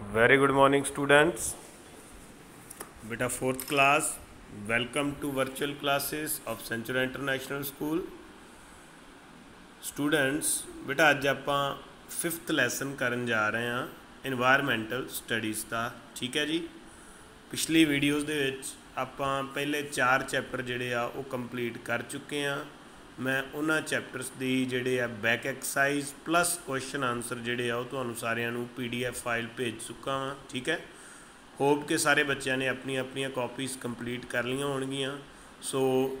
very good morning students beta fourth class welcome to virtual classes of central international school students beta ਅੱਜ ਆਪਾਂ 5th lesson ਕਰਨ ਜਾ ਰਹੇ ਹਾਂ environmental studies ਦਾ ਠੀਕ ਹੈ ਜੀ ਪਿਛਲੀ ਵੀਡੀਓਜ਼ ਦੇ ਵਿੱਚ ਆਪਾਂ ਪਹਿਲੇ 4 ਚੈਪਟਰ ਜਿਹੜੇ ਆ ਉਹ ਕੰਪਲੀਟ ਕਰ ਚੁੱਕੇ ਹਾਂ ਮੈਂ ਉਹਨਾਂ ਚੈਪਟਰਸ ਦੀ ਜਿਹੜੇ ਆ back exercise plus question answer ਜਿਹੜੇ ਆ ਉਹ ਤੁਹਾਨੂੰ ਸਾਰਿਆਂ ਨੂੰ ਪੀਡੀਐਫ ਫਾਈਲ ਭੇਜ ਚੁੱਕਾ ਹਾਂ ਠੀਕ ਹੈ? ਹੋਪ ਕਿ ਸਾਰੇ ਬੱਚਿਆਂ ਨੇ ਆਪਣੀਆਂ ਆਪਣੀਆਂ ਕਾਪੀਜ਼ ਕੰਪਲੀਟ ਕਰ ਲਈਆਂ ਹੋਣਗੀਆਂ। ਸੋ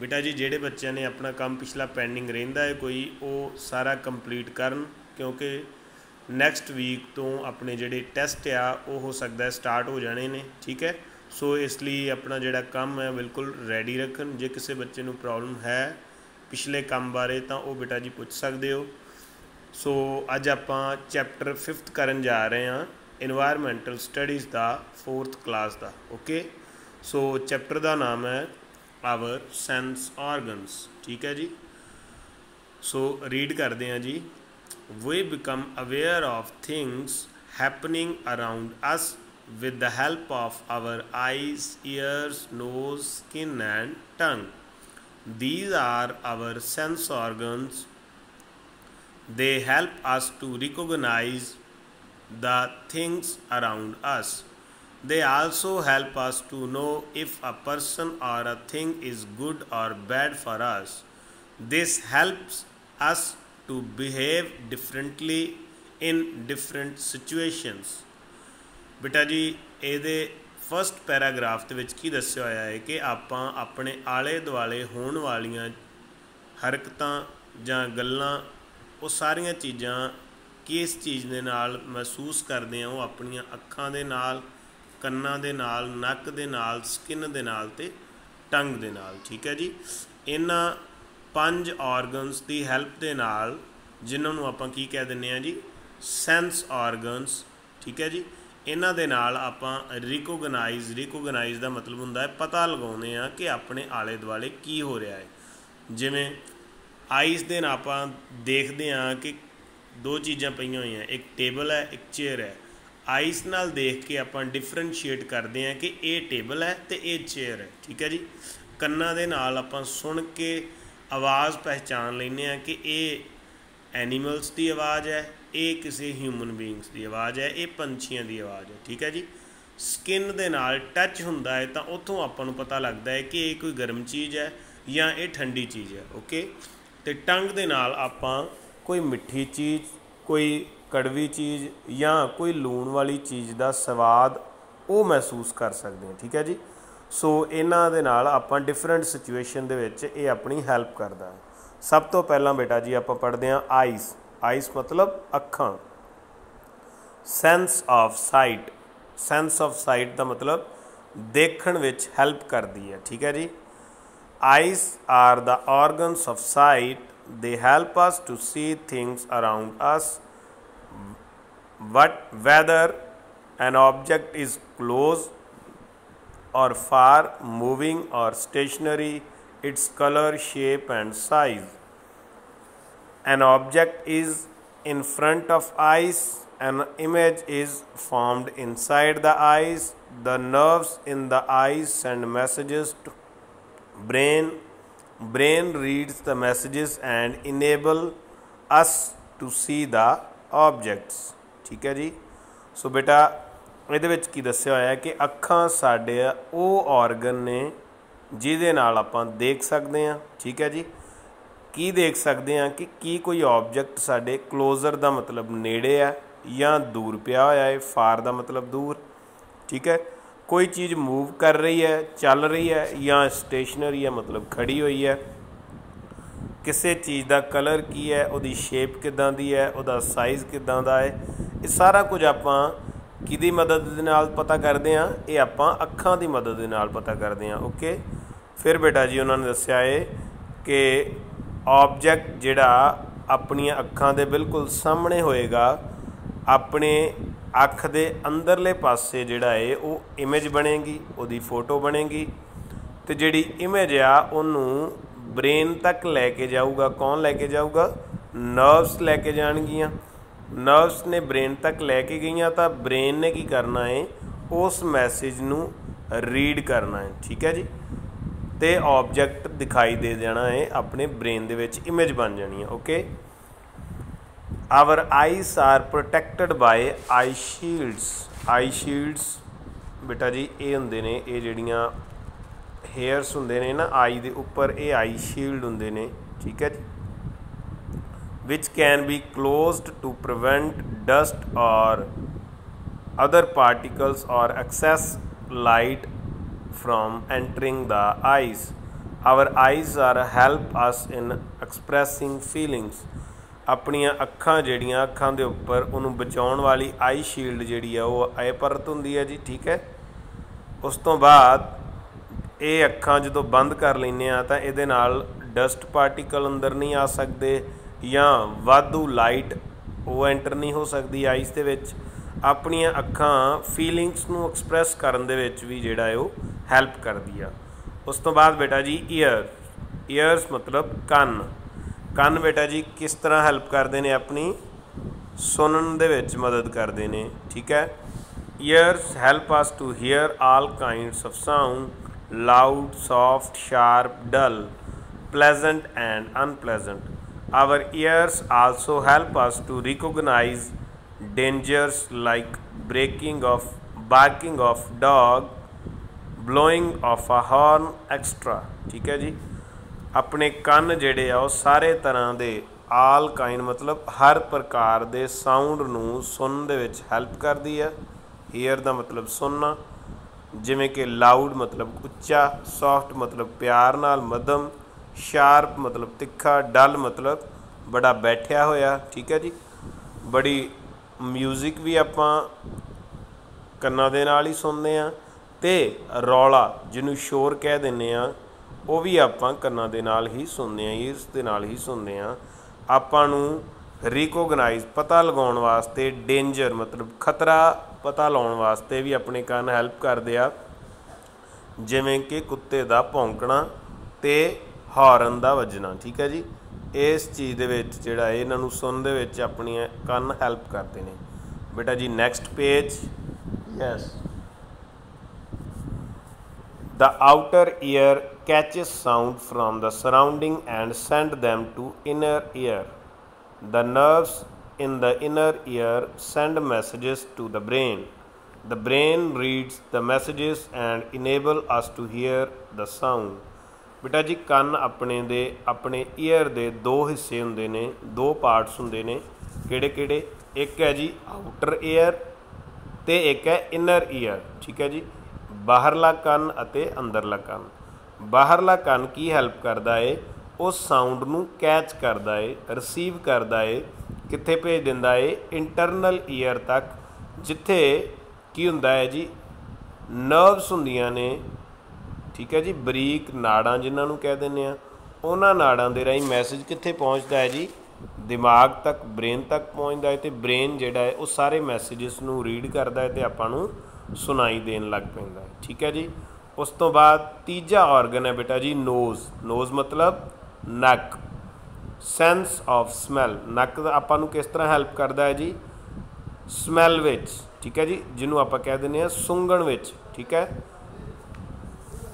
ਬੇਟਾ ਜੀ, ਜਿਹੜੇ ਬੱਚਿਆਂ ਨੇ ਆਪਣਾ ਕੰਮ ਪਿਛਲਾ ਪੈਂਡਿੰਗ ਰਹਿੰਦਾ ਹੈ ਕੋਈ, ਉਹ ਸਾਰਾ ਕੰਪਲੀਟ ਕਰਨ, ਕਿਉਂਕਿ ਨੈਕਸਟ ਵੀਕ ਤੋਂ ਆਪਣੇ ਜਿਹੜੇ ਟੈਸਟ ਆ, ਉਹ ਹੋ ਸਕਦਾ ਸਟਾਰਟ ਹੋ ਜਾਣੇ ਨੇ, ਠੀਕ ਹੈ? ਸੋ ਇਸ ਲਈ ਆਪਣਾ ਜਿਹੜਾ ਕੰਮ ਹੈ ਬਿਲਕੁਲ ਰੈਡੀ ਰੱਖਣ। ਜੇ ਕਿਸੇ ਬੱਚੇ ਨੂੰ ਪ੍ਰੋਬਲਮ ਹੈ ਪਿਛਲੇ ਕੰਮ ਬਾਰੇ ਤਾਂ ਉਹ ਬੇਟਾ ਜੀ ਪੁੱਛ ਸਕਦੇ ਹੋ। ਸੋ ਅੱਜ ਆਪਾਂ ਚੈਪਟਰ 5th ਕਰਨ ਜਾ ਰਹੇ ਹਾਂ এনवायरमेंटल ਸਟੱਡੀਜ਼ ਦਾ 4th ਕਲਾਸ ਦਾ ਓਕੇ ਸੋ ਚੈਪਟਰ ਦਾ ਨਾਮ ਹੈ ਆਵਰ ਸੈਂਸ ਆਰਗਨਸ ਠੀਕ ਹੈ ਜੀ? ਸੋ ਰੀਡ ਕਰਦੇ ਹਾਂ ਜੀ। We become aware of things happening around us with the help of our eyes, ears, nose, skin, and tongue. These are our sense organs. They help us to recognize the things around us. They also help us to know if a person or a thing is good or bad for us. This helps us to behave differently in different situations. ਬੇਟਾ ਜੀ, ਇਹਦੇ first paragraph ਦੇ ਵਿੱਚ ਕੀ ਦੱਸਿਆ ਹੋਇਆ ਹੈ ਕਿ ਆਪਾਂ ਆਪਣੇ ਆਲੇ ਦੁਆਲੇ ਹੋਣ ਵਾਲੀਆਂ ਹਰਕਤਾਂ ਜਾਂ ਗੱਲਾਂ, ਉਹ ਸਾਰੀਆਂ ਚੀਜ਼ਾਂ ਕਿਸ ਚੀਜ਼ ਦੇ ਨਾਲ ਮਹਿਸੂਸ ਕਰਦੇ ਆ ਉਹ ਆਪਣੀਆਂ ਅੱਖਾਂ ਦੇ ਨਾਲ, ਕੰਨਾਂ ਦੇ ਨਾਲ, ਨੱਕ ਦੇ ਨਾਲ ਸਕਿਨ ਦੇ ਨਾਲ ਤੇ ਟੰਗ ਦੇ ਨਾਲ, ਠੀਕ ਹੈ ਜੀ? ਇਹਨਾਂ ਪੰਜ ਆਰਗਨਸ ਦੀ ਹੈਲਪ ਦੇ ਨਾਲ, ਜਿਨ੍ਹਾਂ ਨੂੰ ਆਪਾਂ ਕੀ ਕਹਿ ਦਿੰਨੇ ਆ ਜੀ? ਸੈਂਸ ਆਰਗਨਸ ਠੀਕ ਹੈ ਜੀ? ਇਹਨਾਂ ਦੇ ਨਾਲ ਆਪਾਂ ਰਿਕੋਗਨਾਈਜ਼ ਰਿਕੋਗਨਾਈਜ਼ ਦਾ ਮਤਲਬ ਹੁੰਦਾ ਹੈ, ਪਤਾ ਲਗਾਉਂਦੇ ਆ ਕਿ ਆਪਣੇ ਆਲੇ ਦੁਆਲੇ ਕੀ ਹੋ ਰਿਹਾ ਹੈ। ਜਿਵੇਂ ਆਈਸ ਦੇ ਨਾਲ ਆਪਾਂ ਦੇਖਦੇ ਆ ਕਿ ਦੋ ਚੀਜ਼ਾਂ ਪਈਆਂ ਹੋਈਆਂ, ਇੱਕ ਟੇਬਲ ਹੈ, ਇੱਕ ਚੇਅਰ ਹੈ। ਆਈਸ ਨਾਲ ਦੇਖ ਕੇ ਆਪਾਂ ਡਿਫਰੈਂਸ਼ੀਏਟ ਕਰਦੇ ਆ ਕਿ ਇਹ ਟੇਬਲ ਹੈ ਤੇ ਇਹ ਚੇਅਰ ਹੈ, ਠੀਕ ਹੈ ਜੀ? ਕੰਨਾਂ ਦੇ ਨਾਲ ਆਪਾਂ ਸੁਣ ਕੇ ਆਵਾਜ਼ ਪਹਿਚਾਨ ਲੈਂਦੇ ਆ ਕਿ ਇਹ ਐਨੀਮਲਸ ਦੀ ਆਵਾਜ਼ ਹੈ ਇਹ ਕਿਸੇ ਹਿਊਮਨ ਬੀਇੰਗਸ ਦੀ ਆਵਾਜ਼ ਹੈ, ਇਹ ਪੰਛੀਆਂ ਦੀ ਆਵਾਜ਼ ਹੈ, ਠੀਕ ਹੈ ਜੀ? ਸਕਿਨ ਦੇ ਨਾਲ ਟੱਚ ਹੁੰਦਾ ਹੈ ਤਾਂ ਉੱਥੋਂ ਆਪਾਂ ਨੂੰ ਪਤਾ ਲੱਗਦਾ ਹੈ ਕਿ ਇਹ ਕੋਈ ਗਰਮ ਚੀਜ਼ ਹੈ ਜਾਂ ਇਹ ਠੰਡੀ ਚੀਜ਼ ਹੈ ਓਕੇ ਤੇ ਟੰਗ ਦੇ ਨਾਲ ਆਪਾਂ ਕੋਈ ਮਿੱਠੀ ਚੀਜ਼, ਕੋਈ ਕੜਵੀ ਚੀਜ਼ ਜਾਂ ਕੋਈ ਲੂਣ ਵਾਲੀ ਚੀਜ਼ ਦਾ ਸਵਾਦ ਉਹ ਮਹਿਸੂਸ ਕਰ ਸਕਦੇ ਹਾਂ, ਠੀਕ ਹੈ ਜੀ? ਸੋ ਇਹਨਾਂ ਦੇ ਨਾਲ ਆਪਾਂ ਡਿਫਰੈਂਟ ਸਿਚੁਏਸ਼ਨ ਦੇ ਵਿੱਚ ਇਹ ਆਪਣੀ ਹੈਲਪ ਕਰਦਾ ਹੈ। ਸਭ ਤੋਂ ਪਹਿਲਾਂ ਬੇਟਾ ਜੀ ਆਪਾਂ ਪੜ੍ਹਦੇ ਹਾਂ ਆਈਸ ਆਈਸ ਮਤਲਬ ਅੱਖਾਂ sense of sight sense of sight ਦਾ ਮਤਲਬ ਦੇਖਣ ਵਿੱਚ ਹੈਲਪ ਕਰਦੀ ਹੈ ਠੀਕ ਹੈ ਜੀ ice R the organs of sight they help us to see things around us what whether an object is close or far moving or stationary its color shape and size an object is in front of eyes an image is formed inside the eyes the nerves in the eyes send messages to brain brain reads the messages and enable us to see the objects ਠੀਕ ਹੈ ਜੀ ਸੋ ਬੇਟਾ ਇਹਦੇ ਵਿੱਚ ਕੀ ਦੱਸਿਆ ਹੋਇਆ ਹੈ ਕਿ ਅੱਖਾਂ ਸਾਡੇ ਉਹ ਆਰਗਨ ਨੇ ਜਿਹਦੇ ਨਾਲ ਆਪਾਂ ਦੇਖ ਸਕਦੇ ਹਾਂ ਠੀਕ ਹੈ ਜੀ ਕੀ ਦੇਖ ਸਕਦੇ ਹਾਂ ਕਿ ਕੀ ਕੋਈ ਆਬਜੈਕਟ ਸਾਡੇ ক্লোਜ਼ਰ ਦਾ ਮਤਲਬ ਨੇੜੇ ਹੈ ਜਾਂ ਦੂਰ ਪਿਆ ਹੋਇਆ ਹੈ ਫਾਰ ਦਾ ਮਤਲਬ ਦੂਰ, ਠੀਕ ਹੈ? ਕੋਈ ਚੀਜ਼ ਮੂਵ ਕਰ ਰਹੀ ਹੈ, ਚੱਲ ਰਹੀ ਹੈ ਜਾਂ ਸਟੇਸ਼ਨਰੀ ਹੈ, ਮਤਲਬ ਖੜੀ ਹੋਈ ਹੈ, ਕਿਸੇ ਚੀਜ਼ ਦਾ ਕਲਰ ਕੀ ਹੈ, ਉਹਦੀ ਸ਼ੇਪ ਕਿਦਾਂ ਦੀ ਹੈ, ਉਹਦਾ ਸਾਈਜ਼ ਕਿਦਾਂ ਦਾ ਹੈ, ਇਹ ਸਾਰਾ ਕੁਝ ਆਪਾਂ ਕਿਹਦੀ ਮਦਦ ਦੇ ਨਾਲ ਪਤਾ ਕਰਦੇ ਹਾਂ? ਇਹ ਆਪਾਂ ਅੱਖਾਂ ਦੀ ਮਦਦ ਦੇ ਨਾਲ ਪਤਾ ਕਰਦੇ ਹਾਂ ਓਕੇ ਫਿਰ ਬੇਟਾ ਜੀ, ਉਹਨਾਂ ਨੇ ਦੱਸਿਆ ਹੈ ਕਿ ਆਬਜੈਕਟ ਜਿਹੜਾ ਆਪਣੀਆਂ ਅੱਖਾਂ ਦੇ ਬਿਲਕੁਲ ਸਾਹਮਣੇ ਹੋਏਗਾ, ਆਪਣੇ ਅੱਖ ਦੇ ਅੰਦਰਲੇ ਪਾਸੇ ਜਿਹੜਾ ਏ, ਉਹ ਇਮੇਜ ਬਣੇਗੀ, ਉਹਦੀ ਫੋਟੋ ਬਣੇਗੀ। ਤੇ ਜਿਹੜੀ ਇਮੇਜ ਆ, ਉਹਨੂੰ ਬ੍ਰੇਨ ਤੱਕ ਲੈ ਕੇ ਜਾਊਗਾ, ਕੌਣ ਲੈ ਕੇ ਜਾਊਗਾ? ਨਰਵਸ ਲੈ ਕੇ ਜਾਣਗੀਆਂ। ਨਰਵਸ ਨੇ ਬ੍ਰੇਨ ਤੱਕ ਲੈ ਕੇ ਗਈਆਂ ਤਾਂ ਬ੍ਰੇਨ ਨੇ ਕੀ ਕਰਨਾ ਏ? ਉਸ ਮੈਸੇਜ ਨੂੰ ਰੀਡ ਕਰਨਾ ਹੈ ਠੀਕ ਹੈ ਜੀ? ਤੇ ਆਬਜੈਕਟ ਦਿਖਾਈ ਦੇ ਜਾਣਾ ਹੈ, ਆਪਣੇ ਬ੍ਰੇਨ ਦੇ ਵਿੱਚ ਇਮੇਜ ਬਣ ਜਾਣੀ ਹੈ okay our eyes are protected by eye shields eye shields ਬੇਟਾ ਜੀ, ਇਹ ਹੁੰਦੇ ਨੇ, ਇਹ ਜਿਹੜੀਆਂ ਹੇਅਰਸ ਹੁੰਦੇ ਨੇ ਨਾ ਆਈ ਦੇ ਉੱਪਰ ਇਹ ਆਈ ਸ਼ੀਲਡ ਹੁੰਦੇ ਨੇ, ਠੀਕ ਹੈ ਜੀ? Which can be closed to prevent dust or other particles or excess light from entering the eyes. Our eyes are help us in expressing feelings. ਆਪਣੀਆਂ ਅੱਖਾਂ ਜਿਹੜੀਆਂ ਅੱਖਾਂ ਦੇ ਉੱਪਰ ਉਹਨੂੰ ਬਚਾਉਣ ਵਾਲੀ ਆਈ ਸ਼ੀਲਡ ਜਿਹੜੀ ਆ, ਉਹ ਆਏ ਪਰਤ ਹੁੰਦੀ ਹੈ ਜੀ, ਠੀਕ ਹੈ ਉਸ ਤੋਂ ਬਾਅਦ ਇਹ ਅੱਖਾਂ ਜਦੋਂ ਬੰਦ ਕਰ ਲੈਨੇ ਆ, ਤਾਂ ਇਹਦੇ ਨਾਲ ਡਸਟ ਪਾਰਟੀਕਲ ਅੰਦਰ ਨਹੀਂ ਆ ਸਕਦੇ ਜਾਂ ਵਾਧੂ ਲਾਈਟ ਉਹ ਐਂਟਰ ਨਹੀਂ ਹੋ ਸਕਦੀ ਆਈਸ ਦੇ ਵਿੱਚ ਆਪਣੀਆਂ ਅੱਖਾਂ ਫੀਲਿੰਗਸ ਨੂੰ ਐਕਸਪ੍ਰੈਸ ਕਰਨ ਦੇ ਵਿੱਚ ਵੀ ਜਿਹੜਾ ਹੈ ਉਹ ਹੈਲਪ ਕਰਦੀ ਆ ਉਸ ਤੋਂ ਬਾਅਦ ਬੇਟਾ ਜੀ ਈਅਰ ਈਅਰਸ ਮਤਲਬ ਕੰਨ ਕੰਨ ਬੇਟਾ ਜੀ ਕਿਸ ਤਰ੍ਹਾਂ ਹੈਲਪ ਕਰਦੇ ਨੇ ਆਪਣੀ ਸੁਣਨ ਦੇ ਵਿੱਚ ਮਦਦ ਕਰਦੇ ਨੇ ਠੀਕ ਹੈ ears help us to hear all kinds of sound loud soft sharp dull pleasant and unpleasant. Our ears also help us to recognize dangers like breaking of, barking of dog blowing of a horn extra ਠੀਕ ਹੈ ਜੀ? ਆਪਣੇ ਕੰਨ ਜਿਹੜੇ ਆ, ਉਹ ਸਾਰੇ ਤਰ੍ਹਾਂ ਦੇ ਆਲ ਕਾਈਨ ਮਤਲਬ ਹਰ ਪ੍ਰਕਾਰ ਦੇ ਸਾਊਂਡ ਨੂੰ ਸੁਣਨ ਦੇ ਵਿੱਚ ਹੈਲਪ ਕਰਦੀ ਹੈ ਹੀਅਰ ਦਾ ਮਤਲਬ ਸੁਣਨਾ ਜਿਵੇਂ ਕਿ ਲਾਊਡ ਮਤਲਬ ਉੱਚਾ ਸੌਫਟ ਮਤਲਬ ਪਿਆਰ ਨਾਲ ਮਧਮ ਸ਼ਾਰਪ ਮਤਲਬ ਤਿੱਖਾ ਡਲ ਮਤਲਬ ਬੜਾ ਬੈਠਿਆ ਹੋਇਆ, ਠੀਕ ਹੈ ਜੀ? ਬੜੀ 뮤직 ਵੀ ਆਪਾਂ ਕੰਨਾਂ ਦੇ ਨਾਲ ਹੀ ਸੁਣਦੇ ਆ। ਤੇ ਰੌਲਾ ਜਿਹਨੂੰ ਸ਼ੋਰ ਕਹਿ ਦਿੰਨੇ ਆ ਉਹ ਵੀ ਆਪਾਂ ਕੰਨਾਂ ਦੇ ਨਾਲ ਹੀ ਸੁਣਦੇ ਆ ਇਸ ਦੇ ਨਾਲ ਹੀ ਸੁਣਦੇ ਆ ਆਪਾਂ ਨੂੰ ਰਿਕੋਗਨਾਈਜ਼ ਪਤਾ ਲਗਾਉਣ ਵਾਸਤੇ ਡੇਂਜਰ ਮਤਲਬ ਖਤਰਾ ਪਤਾ ਲਾਉਣ ਵਾਸਤੇ ਵੀ ਆਪਣੇ ਕੰਨ ਹੈਲਪ ਕਰਦੇ ਆ। ਜਿਵੇਂ ਕਿ ਕੁੱਤੇ ਦਾ ਭੌਂਕਣਾ ਤੇ ਹਾਰਨ ਦਾ ਵੱਜਣਾ, ਠੀਕ ਹੈ ਜੀ? ਇਸ ਚੀਜ਼ ਦੇ ਵਿੱਚ ਜਿਹੜਾ ਇਹਨਾਂ ਨੂੰ ਸੁਣਨ ਦੇ ਵਿੱਚ ਆਪਣੀਆਂ ਕੰਨ ਹੈਲਪ ਕਰਦੇ ਨੇ। ਬੇਟਾ ਜੀ next page yes The outer ear catches sound from the surrounding and send them to inner ear. The nerves in the inner ear send messages to the brain. The brain reads the messages and enable us to hear the sound. ਬੇਟਾ ਜੀ ਕੰਨ ਆਪਣੇ ਦੇ ਆਪਣੇ year ਦੇ ਦੋ ਹਿੱਸੇ ਹੁੰਦੇ ਨੇ ਦੋ ਪਾਰਟਸ ਹੁੰਦੇ ਨੇ ਕਿਹੜੇ ਕਿਹੜੇ ਇੱਕ ਹੈ ਜੀ ਆਊਟਰ ਈਅਰ ਤੇ ਇੱਕ ਹੈ ਇਨਰ ਈਅਰ ਠੀਕ ਹੈ ਜੀ ਬਾਹਰਲਾ ਕੰਨ ਅਤੇ ਅੰਦਰਲਾ ਕੰਨ। ਬਾਹਰਲਾ ਕੰਨ ਕੀ ਹੈਲਪ ਕਰਦਾ ਏ? ਉਹ ਸਾਊਂਡ ਨੂੰ ਕੈਚ ਕਰਦਾ ਏ ਰਿਸੀਵ ਕਰਦਾ ਏ, ਕਿੱਥੇ ਭੇਜ ਦਿੰਦਾ ਏ? ਇੰਟਰਨਲ ਈਅਰ ਤੱਕ, ਜਿੱਥੇ ਕੀ ਹੁੰਦਾ ਹੈ ਜੀ? ਨਰਵਸ ਹੁੰਦੀਆਂ ਨੇ, ਠੀਕ ਹੈ ਜੀ? ਬਰੀਕ ਨਾੜਾਂ ਜਿਨ੍ਹਾਂ ਨੂੰ ਕਹਿ ਦਿੰਦੇ ਆ ਉਹਨਾਂ ਨਾੜਾਂ ਦੇ ਰਾਹੀਂ ਮੈਸੇਜ ਕਿੱਥੇ ਪਹੁੰਚਦਾ ਹੈ ਜੀ? ਦਿਮਾਗ ਤੱਕ ਬ੍ਰੇਨ ਤੱਕ ਪਹੁੰਚਦਾ ਹੈ ਤੇ ਬ੍ਰੇਨ ਜਿਹੜਾ ਹੈ ਉਹ ਸਾਰੇ ਮੈਸੇजेस ਨੂੰ ਰੀਡ ਕਰਦਾ ਹੈ ਤੇ ਆਪਾਂ ਨੂੰ ਸੁਣਾਈ ਦੇਣ ਲੱਗ ਪੈਂਦਾ ਹੈ। ਠੀਕ ਹੈ ਜੀ? ਉਸ ਤੋਂ ਬਾਅਦ ਤੀਜਾ ਆਰਗਨ ਹੈ ਬੇਟਾ ਜੀ ਨੋਜ਼ ਨੋਜ਼ ਮਤਲਬ ਨੱਕ। ਸੈਂਸ ਆਫ ਸਮੈਲ ਨੱਕ ਆਪਾਂ ਨੂੰ ਕਿਸ ਤਰ੍ਹਾਂ ਹੈਲਪ ਕਰਦਾ ਹੈ ਜੀ? ਸਮੈਲ ਵਿੱਚ। ਠੀਕ ਹੈ ਜੀ? ਜਿਹਨੂੰ ਆਪਾਂ ਕਹਿ ਦਿੰਦੇ ਆ ਸੁੰਗਣ ਵਿੱਚ। ਠੀਕ ਹੈ?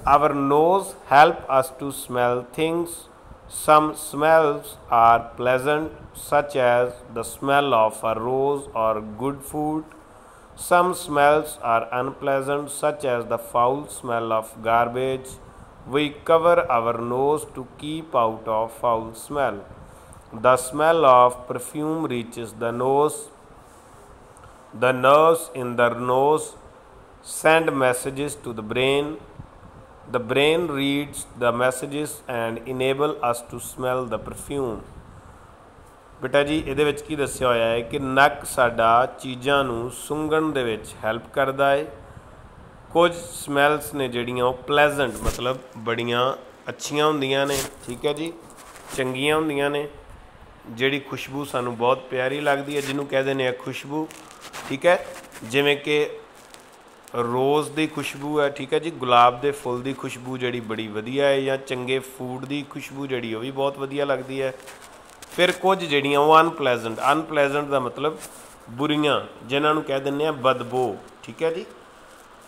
Our nose helps us to smell things Some smells are pleasant, such as the smell of a rose or good food. Some smells are unpleasant such as the foul smell of garbage. We cover our nose to keep out of foul smell. The smell of perfume reaches the nose. The nerves in the nose send messages to the brain the brain reads the messages and enable us to smell the perfume ਬੇਟਾ ਜੀ, ਇਹਦੇ ਵਿੱਚ ਕੀ ਦੱਸਿਆ ਹੋਇਆ ਹੈ ਕਿ ਨੱਕ ਸਾਡਾ ਚੀਜ਼ਾਂ ਨੂੰ ਸੁੰਘਣ ਦੇ ਵਿੱਚ ਹੈਲਪ ਕਰਦਾ ਹੈ। ਕੁਝ ਸਮੈਲਸ ਨੇ ਜਿਹੜੀਆਂ ਉਹ ਪਲੇਜ਼ੈਂਟ ਮਤਲਬ ਬੜੀਆਂ ਅੱਛੀਆਂ ਹੁੰਦੀਆਂ ਨੇ, ਠੀਕ ਹੈ ਜੀ? ਚੰਗੀਆਂ ਹੁੰਦੀਆਂ ਨੇ, ਜਿਹੜੀ ਖੁਸ਼ਬੂ ਸਾਨੂੰ ਬਹੁਤ ਪਿਆਰੀ ਲੱਗਦੀ ਹੈ, ਜਿਹਨੂੰ ਕਹਿੰਦੇ ਨੇ ਖੁਸ਼ਬੂ, ਠੀਕ ਹੈ? ਜਿਵੇਂ ਕਿ ਰੋਜ਼ ਦੀ ਖੁਸ਼ਬੂ ਹੈ, ਠੀਕ ਹੈ ਜੀ? ਗੁਲਾਬ ਦੇ ਫੁੱਲ ਦੀ ਖੁਸ਼ਬੂ ਜਿਹੜੀ ਬੜੀ ਵਧੀਆ ਹੈ ਜਾਂ ਚੰਗੇ ਫੂਡ ਦੀ ਖੁਸ਼ਬੂ ਜਿਹੜੀ ਉਹ ਵੀ ਬਹੁਤ ਵਧੀਆ ਲੱਗਦੀ ਹੈ। ਫਿਰ ਕੁਝ ਜਿਹੜੀਆਂ ਉਹ ਅਨਪਲੇਜ਼ੈਂਟ ਅਨਪਲੇਜ਼ੈਂਟ ਦਾ ਮਤਲਬ ਬੁਰੀਆਂ, ਜਿਨ੍ਹਾਂ ਨੂੰ ਕਹਿ ਦਿੰਦੇ ਆ ਬਦਬੂ, ਠੀਕ ਹੈ ਜੀ?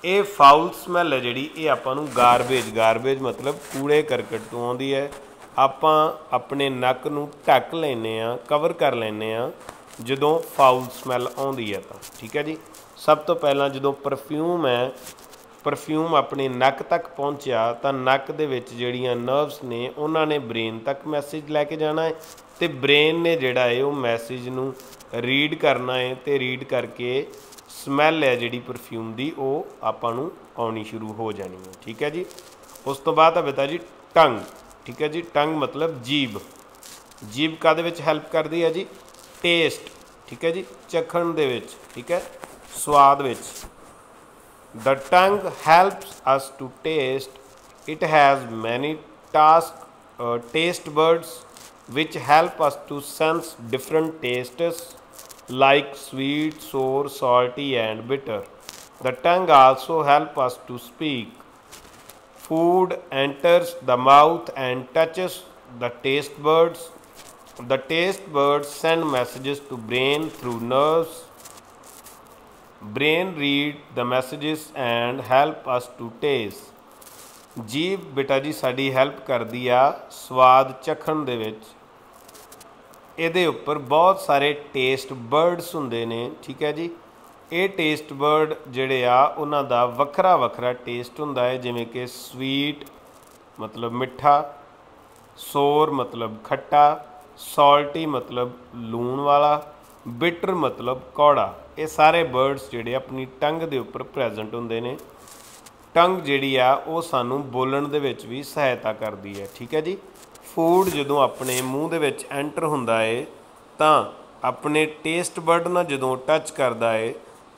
ਇਹ ਫਾਉਲ ਸਮੈਲ ਹੈ ਜਿਹੜੀ, ਇਹ ਆਪਾਂ ਨੂੰ ਗਾਰਬੇਜ ਗਾਰਬੇਜ ਮਤਲਬ ਕੂੜੇ ਕਰਕਟ ਤੋਂ ਆਉਂਦੀ ਹੈ। ਆਪਾਂ ਆਪਣੇ ਨੱਕ ਨੂੰ ਢੱਕ ਲੈਨੇ ਆ ਕਵਰ ਕਰ ਲੈਨੇ ਆ ਜਦੋਂ ਫਾਉਲ ਸਮੈਲ ਆਉਂਦੀ ਹੈ ਤਾਂ, ਠੀਕ ਹੈ ਜੀ? ਸਭ ਤੋਂ ਪਹਿਲਾਂ ਜਦੋਂ ਪਰਫਿਊਮ ਹੈ ਪਰਫਿਊਮ ਆਪਣੇ ਨੱਕ ਤੱਕ ਪਹੁੰਚਿਆ, ਤਾਂ ਨੱਕ ਦੇ ਵਿੱਚ ਜਿਹੜੀਆਂ ਨਰਵਸ ਨੇ, ਉਹਨਾਂ ਨੇ ਬ੍ਰੇਨ ਤੱਕ ਮੈਸੇਜ ਲੈ ਕੇ ਜਾਣਾ ਹੈ। ਤੇ ਬ੍ਰੇਨ ਨੇ ਜਿਹੜਾ ਹੈ ਉਹ ਮੈਸੇਜ ਨੂੰ ਰੀਡ ਕਰਨਾ ਹੈ ਤੇ ਰੀਡ ਕਰਕੇ ਸਮੈਲ ਹੈ ਜਿਹੜੀ ਪਰਫਿਊਮ ਦੀ ਉਹ ਆਪਾਂ ਨੂੰ ਆਉਣੀ ਸ਼ੁਰੂ ਹੋ ਜਾਣੀ ਹੈ। ਠੀਕ ਹੈ ਜੀ? ਉਸ ਤੋਂ ਬਾਅਦ ਆ ਬਤਾ ਜੀ ਟੰਗ ਠੀਕ ਹੈ ਜੀ? ਟੰਗ ਮਤਲਬ ਜੀਬ ਜੀਬ ਕਾਦੇ ਵਿੱਚ ਹੈਲਪ ਕਰਦੀ ਹੈ ਜੀ? ਟੇਸਟ ਠੀਕ ਹੈ ਜੀ? ਚਖਣ ਦੇ ਵਿੱਚ। ਠੀਕ ਹੈ? ਸਵਾਦ ਵਿੱਚ। The tongue helps us to taste it has many task uh, taste buds which help us to sense different tastes like sweet sour salty and bitter the tongue also help us to speak food enters the mouth and touches the taste buds the taste buds send messages to brain through nerves brain read the messages and help us to taste ਜੀਭ ਬੇਟਾ ਜੀ ਸਾਡੀ help ਕਰਦੀ ਆ ਸਵਾਦ ਚਖਣ ਦੇ ਵਿੱਚ ਇਹਦੇ ਉੱਪਰ ਬਹੁਤ ਸਾਰੇ ਟੇਸਟ ਬਰਡਸ ਹੁੰਦੇ ਨੇ, ਠੀਕ ਹੈ ਜੀ? ਇਹ ਟੇਸਟ ਬਰਡ ਜਿਹੜੇ ਆ, ਉਹਨਾਂ ਦਾ ਵੱਖਰਾ ਵੱਖਰਾ ਟੇਸਟ ਹੁੰਦਾ ਹੈ, ਜਿਵੇਂ ਕਿ ਸਵੀਟ ਮਤਲਬ ਮਿੱਠਾ, ਸੋਰ ਮਤਲਬ ਖੱਟਾ ਸਾਲਟੀ ਮਤਲਬ ਲੂਣ ਵਾਲਾ ਬਿਟਰ ਮਤਲਬ ਕੌੜਾ। ਇਹ ਸਾਰੇ ਬਰਡਸ ਜਿਹੜੇ ਆਪਣੀ ਟੰਗ ਦੇ ਉੱਪਰ ਪ੍ਰੈਜ਼ੈਂਟ ਹੁੰਦੇ ਨੇ। ਟੰਗ ਜਿਹੜੀ ਆ, ਉਹ ਸਾਨੂੰ ਬੋਲਣ ਦੇ ਵਿੱਚ ਵੀ ਸਹਾਇਤਾ ਕਰਦੀ ਹੈ, ਠੀਕ ਹੈ ਜੀ? ਫੂਡ ਜਦੋਂ ਆਪਣੇ ਮੂੰਹ ਦੇ ਵਿੱਚ ਐਂਟਰ ਹੁੰਦਾ ਏ, ਤਾਂ ਆਪਣੇ ਟੇਸਟ ਬਰਡ ਨਾਲ ਜਦੋਂ ਟੱਚ ਕਰਦਾ ਏ,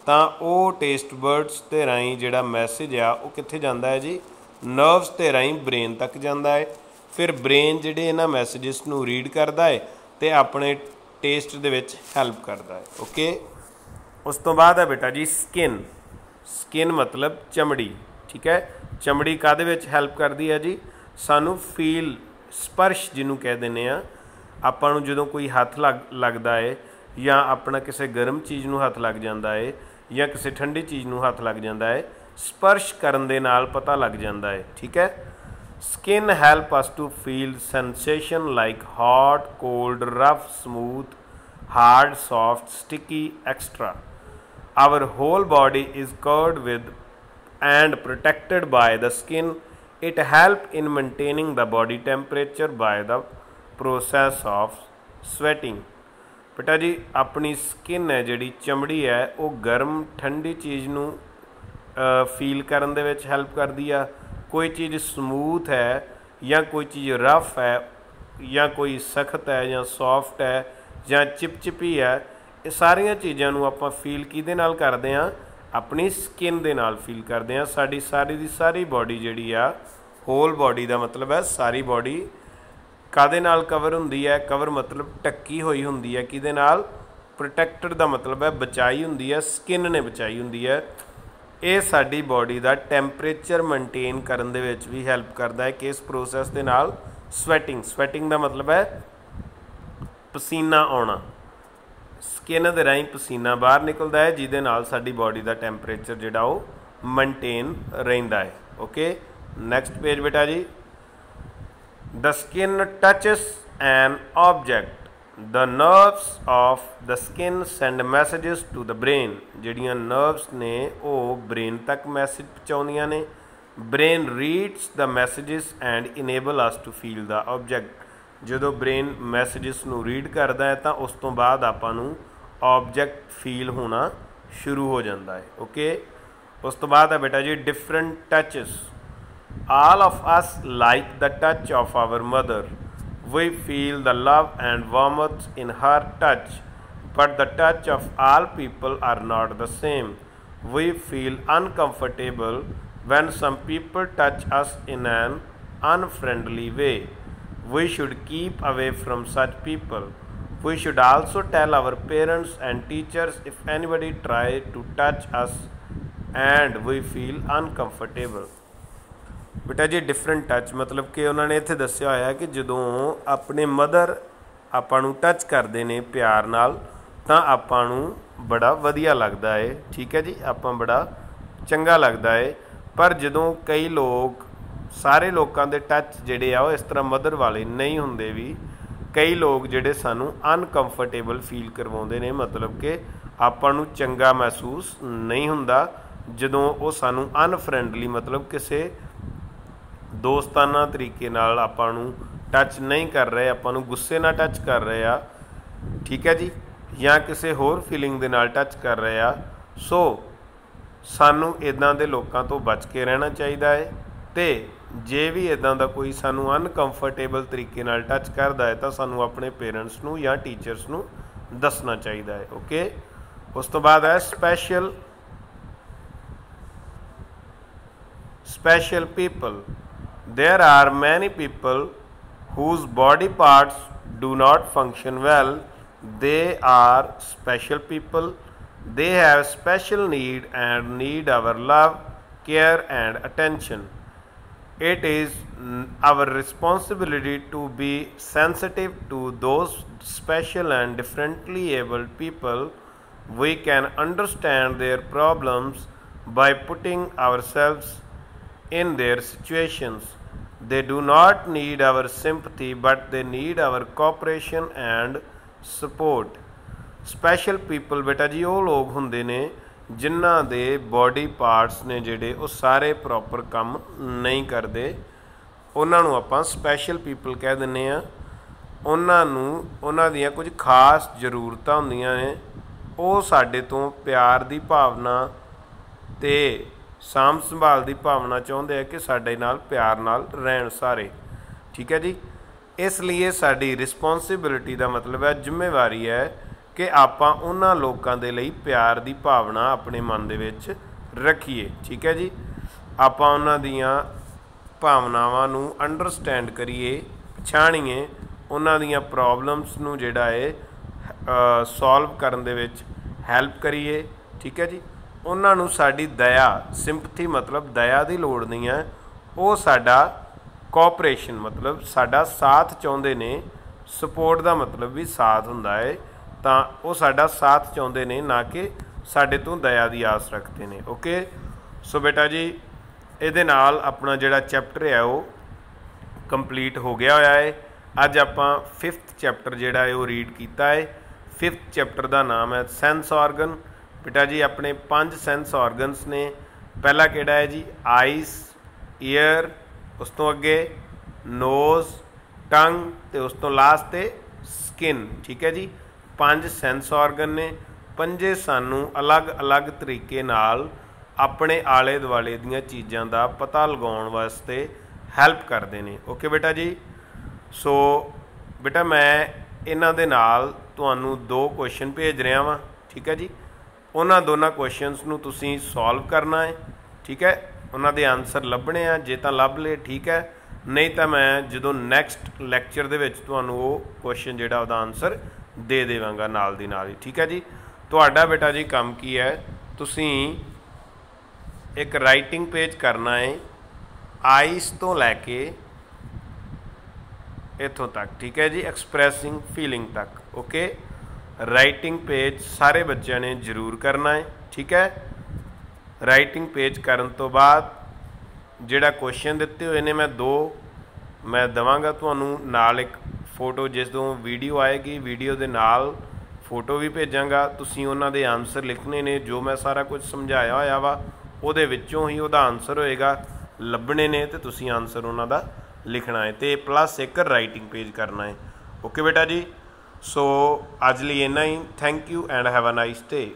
ਤਾਂ ਉਹ ਟੇਸਟ ਬਰਡਸ ਦੇ ਰਾਹੀਂ ਜਿਹੜਾ ਮੈਸੇਜ ਆ, ਉਹ ਕਿੱਥੇ ਜਾਂਦਾ ਹੈ ਜੀ? ਨਰਵਸ ਦੇ ਰਾਹੀਂ ਬ੍ਰੇਨ ਤੱਕ ਜਾਂਦਾ ਹੈ ਫਿਰ ਬ੍ਰੇਨ ਜਿਹੜੇ ਇਹਨਾਂ ਮੈਸੇजेस ਨੂੰ ਰੀਡ ਕਰਦਾ ਹੈ ਤੇ ਆਪਣੇ ਟੇਸਟ ਦੇ ਵਿੱਚ ਹੈਲਪ ਕਰਦਾ ਹੈ ਓਕੇ? ਉਸ ਤੋਂ ਬਾਅਦ ਹੈ ਬੇਟਾ ਜੀ, ਸਕਿਨ। ਸਕਿਨ ਮਤਲਬ ਚਮੜੀ, ਠੀਕ ਹੈ? ਚਮੜੀ ਕਾਦੇ ਵਿੱਚ ਹੈਲਪ ਕਰਦੀ ਹੈ ਜੀ? ਸਾਨੂੰ ਫੀਲ ਸਪਰਸ਼ ਜਿਹਨੂੰ ਕਹਿ ਦਿੰਦੇ ਆ ਆਪਾਂ ਨੂੰ ਜਦੋਂ ਕੋਈ ਹੱਥ ਲੱਗਦਾ ਹੈ ਜਾਂ ਆਪਣਾ ਕਿਸੇ ਗਰਮ ਚੀਜ਼ ਨੂੰ ਹੱਥ ਲੱਗ ਜਾਂਦਾ ਹੈ ਜਾਂ ਕਿਸੇ ਠੰਡੀ ਚੀਜ਼ ਨੂੰ ਹੱਥ ਲੱਗ ਜਾਂਦਾ ਹੈ ਸਪਰਸ਼ ਕਰਨ ਦੇ ਨਾਲ ਪਤਾ ਲੱਗ ਜਾਂਦਾ ਹੈ ਠੀਕ ਹੈ skin help us to feel sensation like hot cold rough smooth hard soft sticky etc our whole body is covered with and protected by the skin it help in maintaining the body temperature by the process of sweating. ਬੇਟਾ ਜੀ, ਆਪਣੀ skin ਹੈ ਜਿਹੜੀ, ਚਮੜੀ ਹੈ, ਉਹ ਗਰਮ, ਠੰਡੀ ਚੀਜ਼ ਨੂੰ ਫੀਲ ਕਰਨ ਦੇ ਵਿੱਚ ਹੈਲਪ ਕਰਦੀ ਆ। ਕੋਈ ਚੀਜ਼ ਸਮੂਥ ਹੈ ਜਾਂ ਕੋਈ ਚੀਜ਼ ਰਫ ਹੈ ਜਾਂ ਕੋਈ ਸਖਤ ਹੈ ਜਾਂ ਸੌਫਟ ਹੈ ਜਾਂ ਚਿਪਚਿਪੀ ਹੈ, ਇਹ ਸਾਰੀਆਂ ਚੀਜ਼ਾਂ ਨੂੰ ਆਪਾਂ ਫੀਲ ਕਿਹਦੇ ਨਾਲ ਕਰਦੇ ਆ ਆਪਣੀ ਸਕਿਨ ਦੇ ਨਾਲ ਫੀਲ ਕਰਦੇ ਆ ਸਾਡੀ ਸਾਰੀ ਦੀ ਸਾਰੀ ਬਾਡੀ ਜਿਹੜੀ ਆ ਹੋਲ ਬਾਡੀ ਦਾ ਮਤਲਬ ਹੈ ਸਾਰੀ ਬਾਡੀ ਕਾਦੇ ਨਾਲ ਕਵਰ ਹੁੰਦੀ ਹੈ? ਕਵਰ ਮਤਲਬ ਟੱਕੀ ਹੋਈ ਹੁੰਦੀ ਹੈ। ਕਿਹਦੇ ਨਾਲ? ਪ੍ਰੋਟੈਕਟਡ ਦਾ ਮਤਲਬ ਹੈ ਬਚਾਈ ਹੁੰਦੀ ਹੈ ਸਕਿਨ ਨੇ ਬਚਾਈ ਹੁੰਦੀ ਹੈ। ਇਹ ਸਾਡੀ ਬਾਡੀ ਦਾ ਟੈਂਪਰੇਚਰ ਮੇਨਟੇਨ ਕਰਨ ਦੇ ਵਿੱਚ ਵੀ ਹੈਲਪ ਕਰਦਾ ਹੈ ਕਿ ਇਸ ਪ੍ਰੋਸੈਸ ਦੇ ਨਾਲ ਸਵੈਟਿੰਗ ਸਵੈਟਿੰਗ ਦਾ ਮਤਲਬ ਹੈ ਪਸੀਨਾ ਆਉਣਾ। ਸਕਿਨ ਦੇ ਰਾਹੀਂ ਪਸੀਨਾ ਬਾਹਰ ਨਿਕਲਦਾ ਹੈ ਜਿਹਦੇ ਨਾਲ ਸਾਡੀ ਬਾਡੀ ਦਾ ਟੈਂਪਰੇਚਰ ਜਿਹੜਾ ਉਹ ਮੇਨਟੇਨ ਰਹਿੰਦਾ ਹੈ ਓਕੇ ਨੈਕਸਟ ਪੇਜ ਬੇਟਾ ਜੀ the skin touches an object the nerves of the skin send messages to the brain ਜਿਹੜੀਆਂ ਨਰਵਸ ਨੇ ਉਹ ਬ੍ਰੇਨ ਤੱਕ ਮੈਸੇਜ ਪਹੁੰਚਾਉਂਦੀਆਂ ਨੇ brain reads the messages and enable us to feel the object ਜਦੋਂ brain messages ਨੂੰ read ਕਰਦਾ ਹੈ ਤਾਂ ਉਸ ਤੋਂ ਬਾਅਦ ਆਪਾਂ ਨੂੰ ਆਬਜੈਕਟ ਫੀਲ ਹੋਣਾ ਸ਼ੁਰੂ ਹੋ ਜਾਂਦਾ ਹੈ ਓਕੇ ਉਸ ਤੋਂ ਬਾਅਦ ਹੈ ਬੇਟਾ ਜੀ different touches all of us like the touch of our mother we feel the love and warmth in her touch but the touch of all people are not the same we feel uncomfortable when some people touch us in an unfriendly way We should keep away from such people. We should also tell our parents and teachers if anybody try to touch us and we feel uncomfortable ਬੇਟਾ ਜੀ different touch ਮਤਲਬ ਕਿ ਉਹਨਾਂ ਨੇ ਇੱਥੇ ਦੱਸਿਆ ਹੋਇਆ ਕਿ ਜਦੋਂ ਆਪਣੇ ਮਦਰ ਆਪਾਂ ਨੂੰ ਟੱਚ ਕਰਦੇ ਨੇ ਪਿਆਰ ਨਾਲ ਤਾਂ ਆਪਾਂ ਨੂੰ ਬੜਾ ਵਧੀਆ ਲੱਗਦਾ ਏ ਠੀਕ ਹੈ ਜੀ ਆਪਾਂ ਬੜਾ ਚੰਗਾ ਲੱਗਦਾ ਏ ਪਰ ਜਦੋਂ ਕਈ ਲੋਕ ਸਾਰੇ ਲੋਕਾਂ ਦੇ ਟੱਚ ਜਿਹੜੇ ਆ ਉਹ ਇਸ ਤਰ੍ਹਾਂ ਮਦਰ ਵਾਲੇ ਨਹੀਂ ਹੁੰਦੇ ਵੀ। ਕਈ ਲੋਕ ਜਿਹੜੇ ਸਾਨੂੰ ਅਨਕੰਫਰਟੇਬਲ ਫੀਲ ਕਰਵਾਉਂਦੇ ਨੇ, ਮਤਲਬ ਕਿ ਆਪਾਂ ਨੂੰ ਚੰਗਾ ਮਹਿਸੂਸ ਨਹੀਂ ਹੁੰਦਾ। ਜਦੋਂ ਉਹ ਸਾਨੂੰ ਅਨਫ੍ਰੈਂਡਲੀ ਮਤਲਬ ਕਿਸੇ ਦੋਸਤਾਨਾ ਤਰੀਕੇ ਨਾਲ ਆਪਾਂ ਨੂੰ ਟੱਚ ਨਹੀਂ ਕਰ ਰਹੇ, ਆਪਾਂ ਨੂੰ ਗੁੱਸੇ ਨਾਲ ਟੱਚ ਕਰ ਰਹੇ ਆ, ਠੀਕ ਹੈ ਜੀ? ਜਾਂ ਕਿਸੇ ਹੋਰ ਫੀਲਿੰਗ ਦੇ ਨਾਲ ਟੱਚ ਕਰ ਰਹੇ ਆ। ਸੋ ਸਾਨੂੰ ਇਦਾਂ ਦੇ ਲੋਕਾਂ ਤੋਂ ਬਚ ਕੇ ਰਹਿਣਾ ਚਾਹੀਦਾ ਹੈ ਤੇ ਜੇ ਵੀ ਇਦਾਂ ਦਾ ਕੋਈ ਸਾਨੂੰ ਅਨਕੰਫਰਟੇਬਲ ਤਰੀਕੇ ਨਾਲ ਟੱਚ ਕਰਦਾ ਹੈ ਤਾਂ ਸਾਨੂੰ ਆਪਣੇ ਪੇਰੈਂਟਸ ਨੂੰ ਜਾਂ ਟੀਚਰਸ ਨੂੰ ਦੱਸਣਾ ਚਾਹੀਦਾ ਹੈ ਓਕੇ ਉਸ ਤੋਂ ਬਾਅਦ ਹੈ special special people. There are many people whose body parts do not function well. They are special people. They have special need and need our love, care, and attention. It is our responsibility to be sensitive to those special and differently abled people. We can understand their problems by putting ourselves in their situations. They do not need our sympathy, but they need our cooperation and support. Special people ਬੇਟਾ ਜੀ ਉਹ ਲੋਕ ਹੁੰਦੇ ਨੇ ਜਿਨ੍ਹਾਂ ਦੇ body parts ਨੇ ਜਿਹੜੇ ਉਹ ਸਾਰੇ ਪ੍ਰੋਪਰ ਕੰਮ ਨਹੀਂ ਕਰਦੇ, ਉਹਨਾਂ ਨੂੰ ਆਪਾਂ ਸਪੈਸ਼ਲ ਪੀਪਲ ਕਹਿ ਦਿੰਨੇ ਆ ਉਹਨਾਂ ਨੂੰ, ਉਹਨਾਂ ਦੀਆਂ ਕੁਝ ਖਾਸ ਜ਼ਰੂਰਤਾਂ ਹੁੰਦੀਆਂ ਨੇ। ਉਹ ਸਾਡੇ ਤੋਂ ਪਿਆਰ ਦੀ ਭਾਵਨਾ ਤੇ ਸਾਂਭ ਸੰਭਾਲ ਦੀ ਭਾਵਨਾ ਚਾਹੁੰਦੇ ਆ ਕਿ ਸਾਡੇ ਨਾਲ ਪਿਆਰ ਨਾਲ ਰਹਿਣ ਸਾਰੇ। ਠੀਕ ਹੈ ਜੀ? ਇਸ ਲਈ ਸਾਡੀ ਰਿਸਪੌਂਸਿਬਿਲਟੀ ਦਾ ਮਤਲਬ ਹੈ, ਜ਼ਿੰਮੇਵਾਰੀ ਹੈ ਕਿ ਆਪਾਂ ਉਹਨਾਂ ਲੋਕਾਂ ਦੇ ਲਈ ਪਿਆਰ ਦੀ ਭਾਵਨਾ ਆਪਣੇ ਮਨ ਦੇ ਵਿੱਚ ਰੱਖੀਏ, ਠੀਕ ਹੈ ਜੀ? ਆਪਾਂ ਉਹਨਾਂ ਦੀਆਂ ਭਾਵਨਾਵਾਂ ਨੂੰ ਅੰਡਰਸਟੈਂਡ ਕਰੀਏ, ਪਛਾਣੀਏ, ਉਹਨਾਂ ਦੀਆਂ ਪ੍ਰੋਬਲਮਸ ਨੂੰ ਜਿਹੜਾ ਹੈ ਸੋਲਵ ਕਰਨ ਦੇ ਵਿੱਚ ਹੈਲਪ ਕਰੀਏ, ਠੀਕ ਹੈ ਜੀ? ਉਹਨਾਂ ਨੂੰ ਸਾਡੀ ਦਇਆ ਸਿੰਪਥੀ ਮਤਲਬ ਦਇਆ ਦੀ ਲੋੜ ਨਹੀਂ ਹੈ, ਉਹ ਸਾਡਾ ਕੋਆਪਰੇਸ਼ਨ ਮਤਲਬ ਸਾਡਾ ਸਾਥ ਚਾਹੁੰਦੇ ਨੇ ਸਪੋਰਟ ਦਾ ਮਤਲਬ ਵੀ ਸਾਥ ਹੁੰਦਾ ਹੈ ਤਾਂ ਉਹ ਸਾਡਾ ਸਾਥ ਚਾਹੁੰਦੇ ਨੇ, ਨਾ ਕਿ ਸਾਡੇ ਤੋਂ ਦਇਆ ਦੀ ਆਸ ਰੱਖਦੇ ਨੇ। ਓਕੇ ਸੋ ਬੇਟਾ ਜੀ, ਇਹਦੇ ਨਾਲ ਆਪਣਾ ਜਿਹੜਾ ਚੈਪਟਰ ਹੈ, ਉਹ ਕੰਪਲੀਟ ਹੋ ਗਿਆ ਹੋਇਆ ਹੈ। ਅੱਜ ਆਪਾਂ 5th ਚੈਪਟਰ ਜਿਹੜਾ ਹੈ, ਉਹ ਰੀਡ ਕੀਤਾ ਹੈ। 5th ਚੈਪਟਰ ਦਾ ਨਾਮ ਹੈ ਸੈਂਸ ਆਰਗਨ ਬੇਟਾ ਜੀ, ਆਪਣੇ ਪੰਜ ਸੈਂਸ ਆਰਗਨਸ ਨੇ। ਪਹਿਲਾ ਕਿਹੜਾ ਹੈ ਜੀ? ਆਈਸ ਈਅਰ ਉਸ ਤੋਂ ਅੱਗੇ ਨੋਜ਼ ਟੰਗ ਤੇ ਉਸ ਤੋਂ ਲਾਸਟ ਤੇ ਸਕਿਨ ਠੀਕ ਹੈ ਜੀ? ਪੰਜ ਸੈਂਸ ਆਰਗਨ ਨੇ, ਪੰਜੇ ਸਾਨੂੰ ਅਲੱਗ-ਅਲੱਗ ਤਰੀਕੇ ਨਾਲ ਆਪਣੇ ਆਲੇ ਦੁਆਲੇ ਦੀਆਂ ਚੀਜ਼ਾਂ ਦਾ ਪਤਾ ਲਗਾਉਣ ਵਾਸਤੇ ਹੈਲਪ ਕਰਦੇ ਨੇ। ਓਕੇ ਬੇਟਾ ਜੀ? ਸੋ ਬੇਟਾ ਮੈਂ ਇਹਨਾਂ ਦੇ ਨਾਲ ਤੁਹਾਨੂੰ ਦੋ ਕੁਐਸਚਨ ਭੇਜ ਰਿਹਾ ਵਾਂ, ਠੀਕ ਹੈ ਜੀ? ਉਹਨਾਂ ਦੋਨਾਂ ਕੁਐਸਚਨਸ ਨੂੰ ਤੁਸੀਂ ਸੋਲਵ ਕਰਨਾ ਹੈ, ਠੀਕ ਹੈ? ਉਹਨਾਂ ਦੇ ਆਨਸਰ ਲੱਭਣੇ ਆ, ਜੇ ਤਾਂ ਲੱਭ ਲਏ, ਠੀਕ ਹੈ? ਨਹੀਂ ਤਾਂ ਮੈਂ ਜਦੋਂ ਨੈਕਸਟ ਲੈਕਚਰ ਦੇ ਵਿੱਚ ਤੁਹਾਨੂੰ ਉਹ ਕੁਐਸਚਨ ਜਿਹੜਾ ਉਹਦਾ ਆਨਸਰ ਦੇ ਦੇਵਾਂਗਾ ਨਾਲ ਦੀ ਨਾਲ ਹੀ। ਠੀਕ ਹੈ ਜੀ? ਤੁਹਾਡਾ ਬੇਟਾ ਜੀ ਕੰਮ ਕੀ ਹੈ? ਤੁਸੀਂ ਇੱਕ ਰਾਈਟਿੰਗ ਪੇਜ ਕਰਨਾ ਹੈ ਆਈਸ ਤੋਂ ਲੈ ਕੇ ਇੱਥੋਂ ਤੱਕ। ਠੀਕ ਹੈ ਜੀ? ਐਕਸਪ੍ਰੈਸਿੰਗ ਫੀਲਿੰਗ ਤੱਕ। ਓਕੇ ਰਾਈਟਿੰਗ ਪੇਜ ਸਾਰੇ ਬੱਚਿਆਂ ਨੇ ਜ਼ਰੂਰ ਕਰਨਾ ਹੈ। ਠੀਕ ਹੈ? ਰਾਈਟਿੰਗ ਪੇਜ ਕਰਨ ਤੋਂ ਬਾਅਦ ਜਿਹੜਾ ਕੁਐਸਚਨ ਦਿੱਤੇ ਹੋਏ ਨੇ, ਮੈਂ ਦੋ, ਮੈਂ ਦਵਾਂਗਾ ਤੁਹਾਨੂੰ ਨਾਲ ਇੱਕ ਫੋਟੋ ਜਿਸ ਤੋਂ ਵੀਡੀਓ ਆਏਗੀ, ਵੀਡੀਓ ਦੇ ਨਾਲ ਫੋਟੋ ਵੀ ਭੇਜਾਂਗਾ। ਤੁਸੀਂ ਉਹਨਾਂ ਦੇ ਆਨਸਰ ਲਿਖਣੇ ਨੇ, ਜੋ ਮੈਂ ਸਾਰਾ ਕੁਝ ਸਮਝਾਇਆ ਹੋਇਆ ਵਾ, ਉਹਦੇ ਵਿੱਚੋਂ ਹੀ ਉਹਦਾ ਆਨਸਰ ਹੋਏਗਾ। ਲੱਭਣੇ ਨੇ ਤੇ ਤੁਸੀਂ ਆਨਸਰ ਉਹਨਾਂ ਦਾ ਲਿਖਣਾ ਹੈ। ਤੇ ਪਲੱਸ ਇੱਕ ਰਾਈਟਿੰਗ ਪੇਜ ਕਰਨਾ ਹੈ। ਓਕੇ ਬੇਟਾ ਜੀ? ਸੋ ਅੱਜ ਲਈ ਇੰਨਾ ਹੀ। Thank you and have a nice day